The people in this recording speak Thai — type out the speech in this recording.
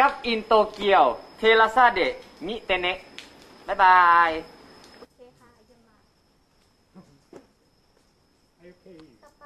กับอินโตเกียวเทราซาเดะมิเตเนะบ๊ายบาย โอเคค่ะเยี่ยมมากโอเคต่อไป